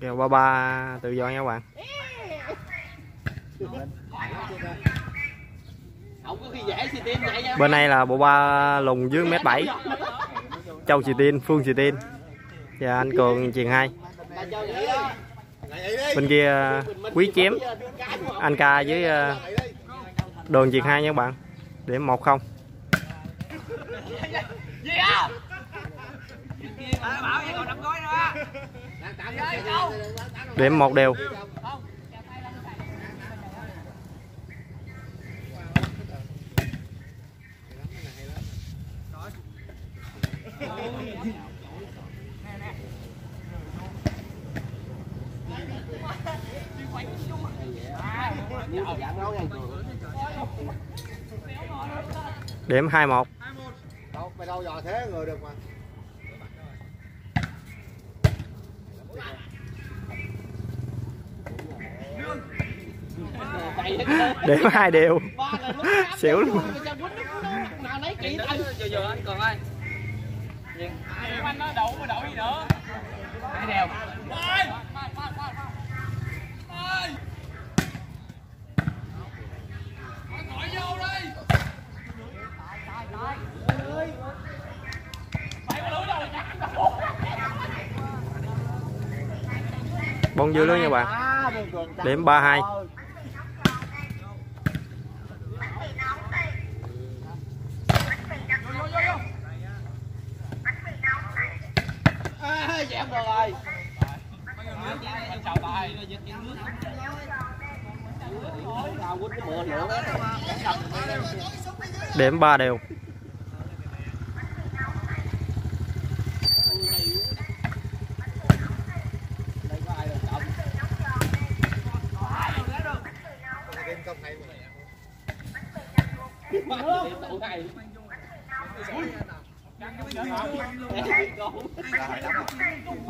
kèo ba ba, tự do nha các bạn. Bên này là bộ ba lùng dưới mét bảy. Châu chị tin phương chị tin và anh cường truyền hai. Bên kia, quý chém. Anh ca với ờ, đường truyền hai nha các bạn. Điểm một không điểm một đều. Điểm hai một đâu mày đâu dò thế người được mà. Điểm hai đều xỉu luôn bông dưa luôn nha bạn điểm ba hai dẹp rồi rồi điểm ba đều.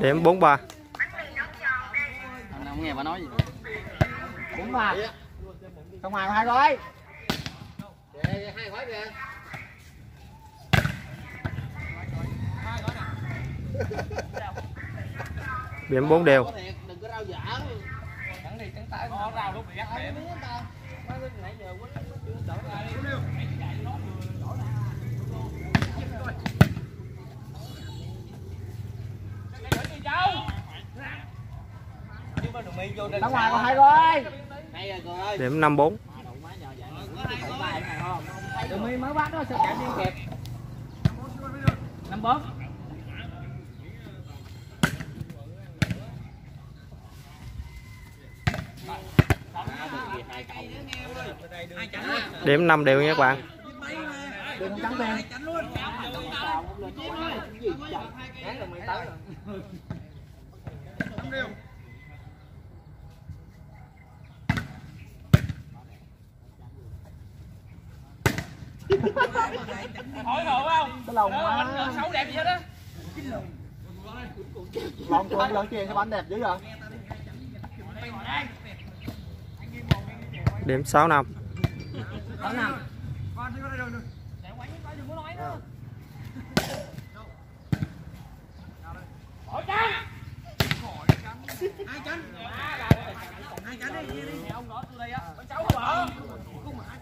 Điểm bốn ba. Không nghe bà nói gì đúng mà không ai hai gói. Hai gói kìa điểm bốn đều. đừng có rau dở đóng ngoài còn hai gói rồi điểm năm bốn. Tụi mi mới bắt đó sao chạy đi kịp năm bốn điểm năm đều nha các bạn. đừng trắng đen hỏi đồ không? Cái lồng quá. xấu đẹp gì hết á lồng cường lợn chuyền cái bánh đẹp dữ rồi điểm sáu năm.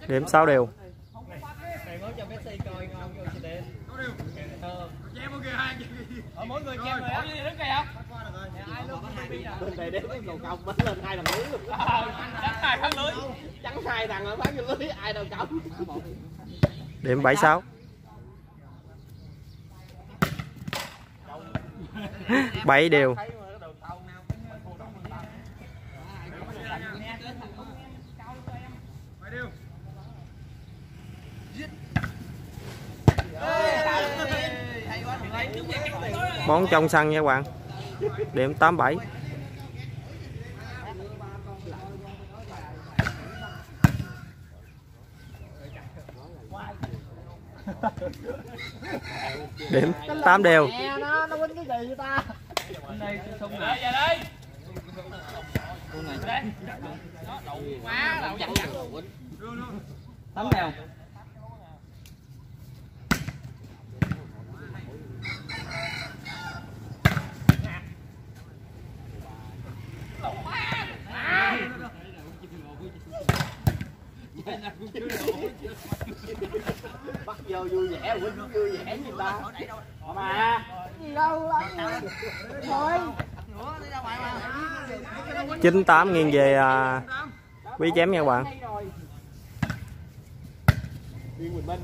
Điểm sáu đều mỗi người chém rồi á. đứng kìa. Bên này đếm cái cầu công bắn lên hai thằng lưới luôn. Đánh hai thắng lưới. Trắng hai thằng ở bán vô lưới ai đâu công điểm bảy sáu. Bảy đều món trong xăng nha các bạn. Điểm 87 điểm 8 đều. Tám đều. Vui vẻ quýnh ta mà gì đâu 98 nghiêng về à, quý chém nha các bạn. Biên Bình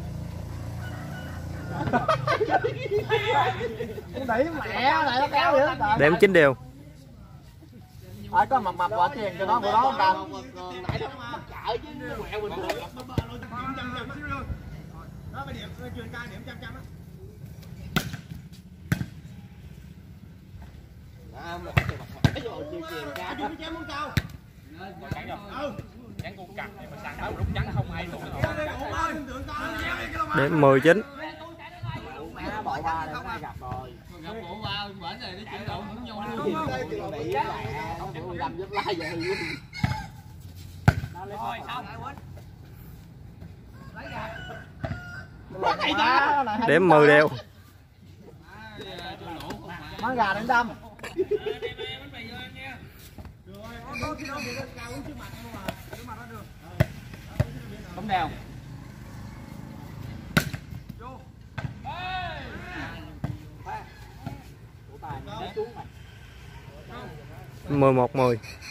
đẩy mẹ lại nó kéo vậy đó điểm 9 đều. Ai có mập mập quả tiền cho nó của nó ta? Đó, mà cái không ai luôn. điểm 19 má bỏ ba đây nó gặp rồi không lai vậy luôn Rồi xong. này ta điểm 10 đều nó gà đến đâm. Không đèo. 11 10 thua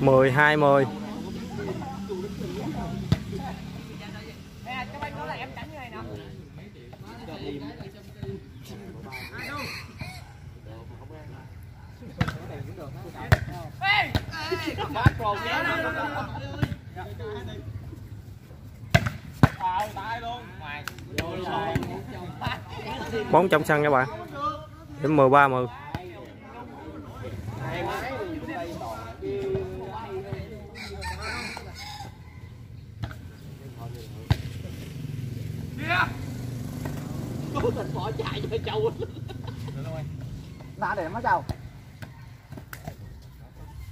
10 20 bóng trong sân các bạn. Điểm 13 10 cố tình bỏ chạy cho châu nã để nó chào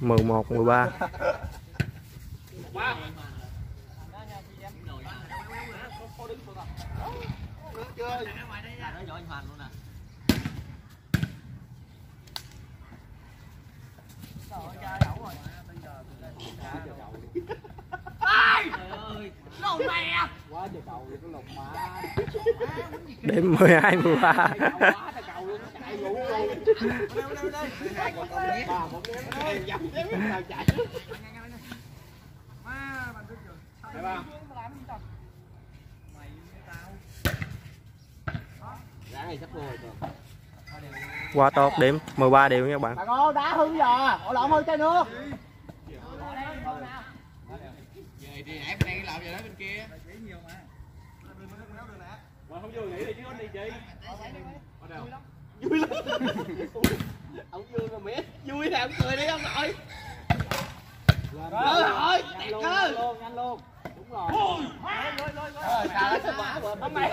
11 13 quá trời cầu cái lục má điểm 12 13 quá trời cầu luôn nó chạy ngủ luôn ba một đếm dòng đếm sao chạy Thấy không? Ráng này sắp vô rồi kìa. qua tốt điểm 13 đều nha các bạn bạn ô đá hư giờ ổ lộn hư chai nước Về đi ép gì đó bên kia. Mà không vô nghỉ thì chứ anh đi chị. Ở đâu? Vui lắm. Ông vui mà mẹ vui nè ông cười đi ông nội. Rồi rồi, tẹt cơ. Luôn, nhanh luôn. Hôm nay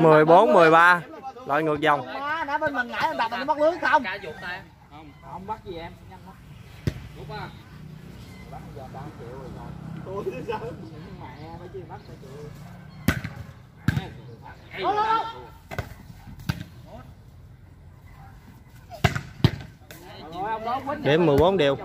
14 13 loại ngược dòng má nãy bên mình ngã đặt nó mất lưới không không bắt gì em nhanh bắt Đúng à. bắt giờ ba triệu rồi rồi Ủa thế sao? mẹ phải chi bắt phải chịu điểm 14 đều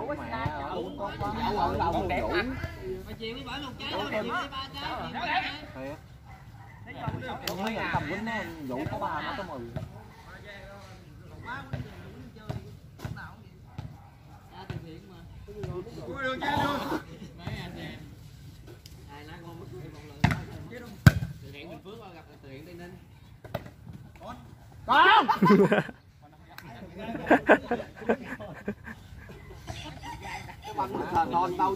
Tuyển Tây Ninh Con Con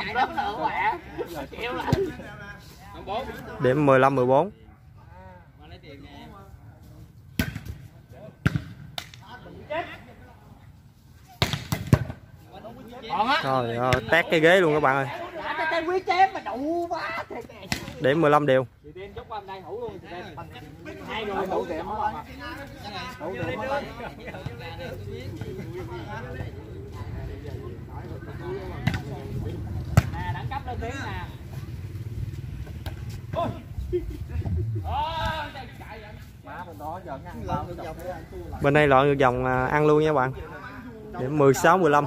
Cái băng thờ Điểm 15-14 Trời ơi, tét cái ghế luôn các bạn ơi. Quyết chém mà đủ quá thiệt để 15 đều. Bên này loại ngược dòng ăn à, luôn nha bạn. Điểm 16 15